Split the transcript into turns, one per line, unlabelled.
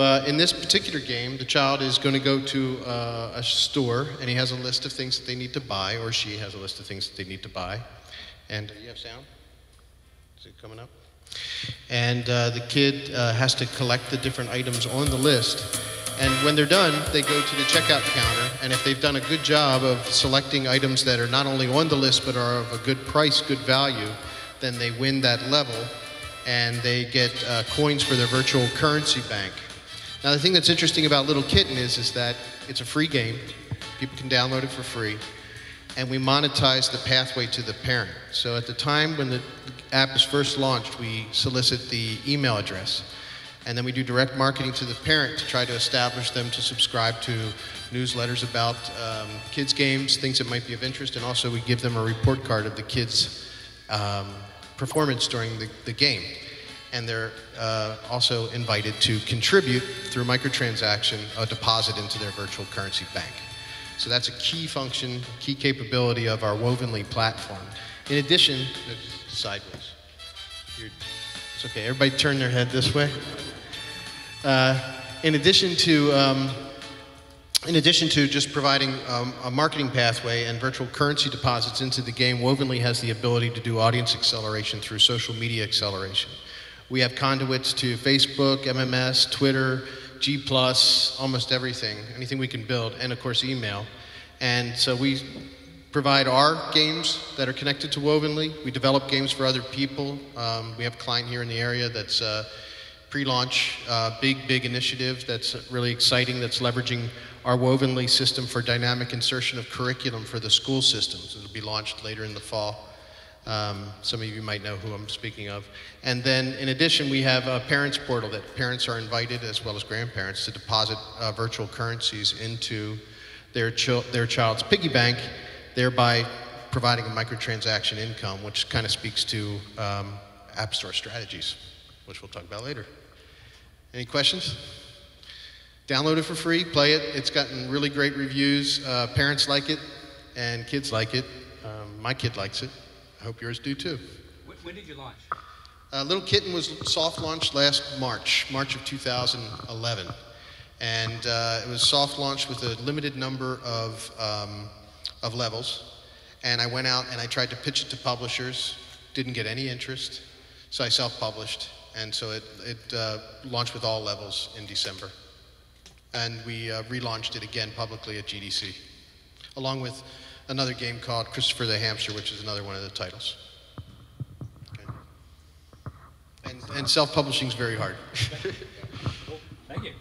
Uh, in this particular game, the child is going to go to uh, a store and he has a list of things that they need to buy, or she has a list of things that they need to buy. And uh, you have sound? Is it coming up? And uh, the kid uh, has to collect the different items on the list. And when they're done, they go to the checkout counter. And if they've done a good job of selecting items that are not only on the list but are of a good price, good value, then they win that level and they get uh, coins for their virtual currency bank. Now, the thing that's interesting about Little Kitten is, is that it's a free game. People can download it for free. And we monetize the pathway to the parent. So at the time when the app is first launched, we solicit the email address. And then we do direct marketing to the parent to try to establish them to subscribe to newsletters about um, kids' games, things that might be of interest, and also we give them a report card of the kids' um, performance during the, the game. And they're uh, also invited to contribute through microtransaction a deposit into their virtual currency bank. So that's a key function, key capability of our Wovenly platform. In addition, sideways. You're, it's okay, everybody turn their head this way. Uh, in addition to um, in addition to just providing um, a marketing pathway and virtual currency deposits into the game, Wovenly has the ability to do audience acceleration through social media acceleration. We have conduits to Facebook, MMS, Twitter, G+, almost everything, anything we can build, and of course email. And so we provide our games that are connected to Wovenly. We develop games for other people. Um, we have a client here in the area that's uh, pre-launch, uh, big, big initiative that's really exciting, that's leveraging our Wovenly system for dynamic insertion of curriculum for the school systems. It'll be launched later in the fall. Um, some of you might know who I'm speaking of. And then, in addition, we have a parents portal that parents are invited, as well as grandparents, to deposit uh, virtual currencies into their, their child's piggy bank, thereby providing a microtransaction income, which kind of speaks to um, App Store strategies, which we'll talk about later. Any questions? Download it for free, play it. It's gotten really great reviews. Uh, parents like it, and kids like it. Um, my kid likes it. I hope yours do too.
When did you launch?
Uh, Little Kitten was soft launched last March, March of 2011. And uh, it was soft launched with a limited number of, um, of levels. And I went out and I tried to pitch it to publishers, didn't get any interest. So I self published. And so it, it uh, launched with all levels in December and we uh, relaunched it again publicly at GDC, along with another game called Christopher the Hamster, which is another one of the titles. Okay. And, and self-publishing is very hard.
Thank you.